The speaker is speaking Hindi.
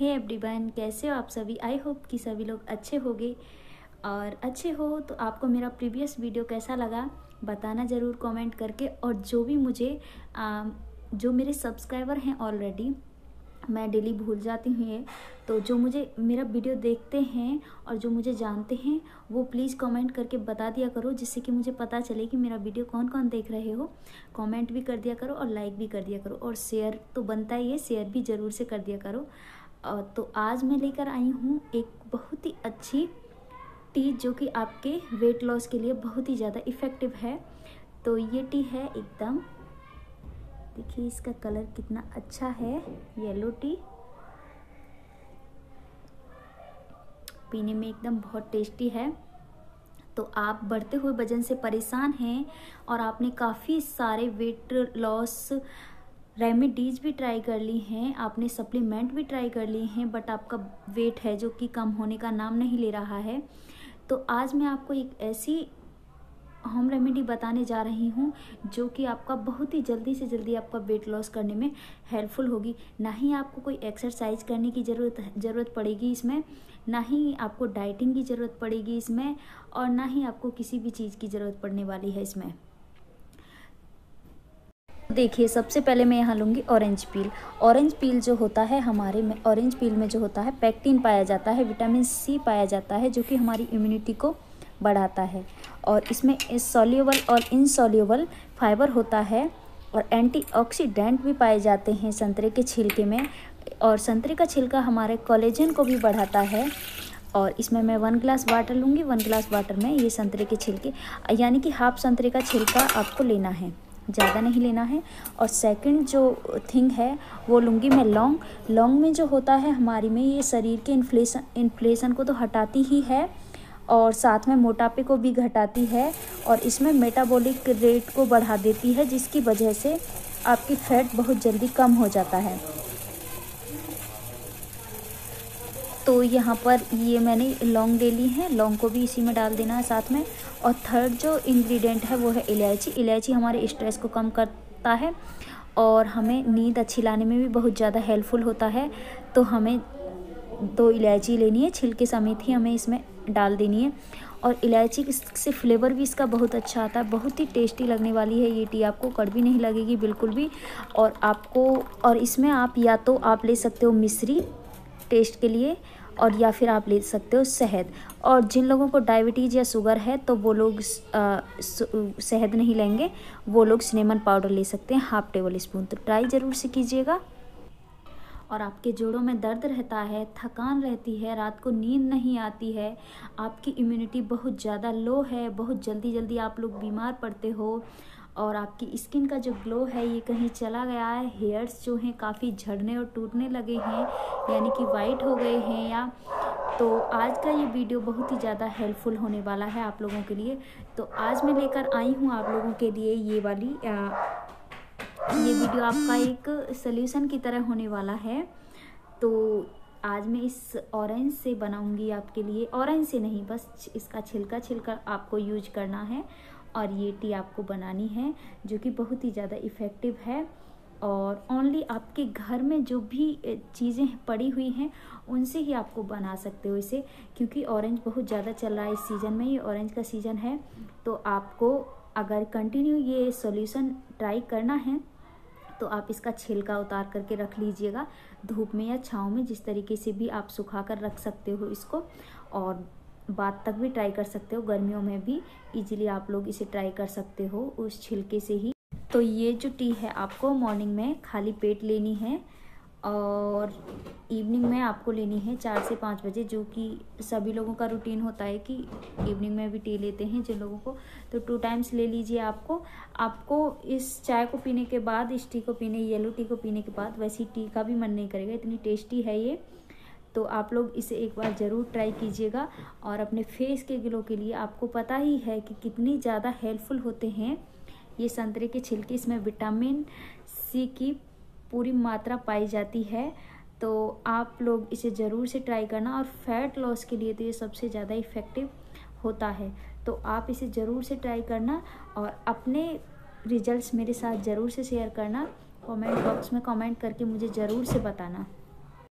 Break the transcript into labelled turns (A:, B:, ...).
A: हे एवरीवन कैसे हो आप सभी? आई होप कि सभी लोग अच्छे होंगे। और अच्छे हो तो आपको मेरा प्रीवियस वीडियो कैसा लगा बताना ज़रूर कमेंट करके। और जो भी मुझे आ, जो मेरे सब्सक्राइबर हैं ऑलरेडी मैं डेली भूल जाती हूँ ये। तो जो मुझे मेरा वीडियो देखते हैं और जो मुझे जानते हैं वो प्लीज़ कमेंट करके बता दिया करो जिससे कि मुझे पता चले कि मेरा वीडियो कौन कौन देख रहे हो। कमेंट भी कर दिया करो और लाइक भी कर दिया करो। और शेयर तो बनता ही है शेयर भी ज़रूर से कर दिया करो। तो आज मैं लेकर आई हूँ एक बहुत ही अच्छी टी जो कि आपके वेट लॉस के लिए बहुत ही ज़्यादा इफ़ेक्टिव है। तो ये टी है एकदम। देखिए इसका कलर कितना अच्छा है। येलो टी पीने में एकदम बहुत टेस्टी है। तो आप बढ़ते हुए वज़न से परेशान हैं और आपने काफ़ी सारे वेट लॉस रेमेडीज़ भी ट्राई कर ली हैं, आपने सप्लीमेंट भी ट्राई कर लिए हैं, बट आपका वेट है जो कि कम होने का नाम नहीं ले रहा है। तो आज मैं आपको एक ऐसी होम रेमेडी बताने जा रही हूँ, जो कि आपका बहुत ही जल्दी से जल्दी आपका वेट लॉस करने में हेल्पफुल होगी। ना ही आपको कोई एक्सरसाइज करने की ज़रूरत ज़रूरत पड़ेगी इसमें, ना ही आपको डाइटिंग की ज़रूरत पड़ेगी इसमें, और ना ही आपको किसी भी चीज़ की ज़रूरत पड़ने वाली है इसमें। देखिए, सबसे पहले मैं यहाँ लूँगी ऑरेंज पील ऑरेंज पील जो होता है हमारे में ऑरेंज पील में जो होता है पैक्टिन पाया जाता है विटामिन सी पाया जाता है, जो कि हमारी इम्यूनिटी को बढ़ाता है। और इसमें सोल्यूबल और इनसोल्यूबल फाइबर होता है और एंटीऑक्सीडेंट भी पाए जाते हैं संतरे के छिलके में। और संतरे का छिलका हमारे कॉलेजन को भी बढ़ाता है। और इसमें मैं वन ग्लास वाटर लूँगी। वन ग्लास वाटर में ये संतरे के छिलके, यानी कि हाफ़ संतरे का छिलका आपको लेना है। ज़्यादा नहीं लेना है। और सेकंड जो थिंग है, वो लूँगी मैं लौंग लौंग में जो होता है, हमारी में ये शरीर के इन्फ्लेशन इन्फ्लेशन को तो हटाती ही है और साथ में मोटापे को भी घटाती है और इसमें मेटाबॉलिक रेट को बढ़ा देती है, जिसकी वजह से आपकी फैट बहुत जल्दी कम हो जाता है। तो यहाँ पर ये मैंने लौंग ले ली है। लौंग को भी इसी में डाल देना है साथ में। और थर्ड जो इंग्रेडिएंट है वो है इलायची। इलायची हमारे स्ट्रेस को कम करता है और हमें नींद अच्छी लाने में भी बहुत ज़्यादा हेल्पफुल होता है। तो हमें दो इलायची लेनी है। छिलके समेत ही हमें इसमें डाल देनी है। और इलायची से फ्लेवर भी इसका बहुत अच्छा आता है। बहुत ही टेस्टी लगने वाली है ये टी आपको कड़वी नहीं लगेगी बिल्कुल भी। और आपको, और इसमें आप या तो आप ले सकते हो मिश्री टेस्ट के लिए। और या फिर आप ले सकते हो शहद। और जिन लोगों को डायबिटीज़ या शुगर है तो वो लोग शहद नहीं लेंगे। वो लोग सिनेमन पाउडर ले सकते हैं हाफ़ टेबल स्पून तो ट्राई ज़रूर से कीजिएगा। और आपके जोड़ों में दर्द रहता है थकान रहती है रात को नींद नहीं आती है आपकी इम्यूनिटी बहुत ज़्यादा लो है बहुत जल्दी जल्दी आप लोग बीमार पड़ते हो और आपकी स्किन का जो ग्लो है ये कहीं चला गया है हेयर्स जो हैं काफ़ी झड़ने और टूटने लगे हैं यानी कि वाइट हो गए हैं या तो आज का ये वीडियो बहुत ही ज़्यादा हेल्पफुल होने वाला है आप लोगों के लिए। तो आज मैं लेकर आई हूँ आप लोगों के लिए ये वाली आ, ये वीडियो आपका एक सल्यूशन की तरह होने वाला है। तो आज मैं इस ऑरेंज से बनाऊँगी आपके लिए। ऑरेंज से नहीं, बस इसका छिलका छिलका आपको यूज़ करना है और ये टी आपको बनानी है, जो कि बहुत ही ज़्यादा इफ़ेक्टिव है। और ओनली आपके घर में जो भी चीज़ें पड़ी हुई हैं, उनसे ही आपको बना सकते हो इसे, क्योंकि ऑरेंज बहुत ज़्यादा चल रहा है इस सीज़न में, ये ऑरेंज का सीज़न है। तो आपको अगर कंटिन्यू ये सॉल्यूशन ट्राई करना है तो आप इसका छिलका उतार करके रख लीजिएगा धूप में या छाँव में, जिस तरीके से भी आप सुखा कर रख सकते हो इसको। और बाद तक भी ट्राई कर सकते हो, गर्मियों में भी इजीली आप लोग इसे ट्राई कर सकते हो उस छिलके से ही। तो ये जो टी है आपको मॉर्निंग में खाली पेट लेनी है। और इवनिंग में आपको लेनी है चार से पाँच बजे, जो कि सभी लोगों का रूटीन होता है कि इवनिंग में भी टी लेते हैं जिन लोगों को। तो टू टाइम्स ले लीजिए आपको। आपको इस चाय को पीने के बाद, इस टी को पीने येलो टी को पीने के बाद वैसी टी का भी मन नहीं करेगा। इतनी टेस्टी है ये। तो आप लोग इसे एक बार ज़रूर ट्राई कीजिएगा और अपने फेस के ग्लो के लिए आपको पता ही है कि कितनी ज़्यादा हेल्पफुल होते हैं ये संतरे के छिलके। इसमें विटामिन सी की पूरी मात्रा पाई जाती है तो आप लोग इसे ज़रूर से ट्राई करना और फैट लॉस के लिए तो ये सबसे ज़्यादा इफ़ेक्टिव होता है। तो आप इसे ज़रूर से ट्राई करना और अपने रिजल्ट्स मेरे साथ ज़रूर से शेयर करना। कमेंट बॉक्स में कमेंट करके मुझे ज़रूर से बताना।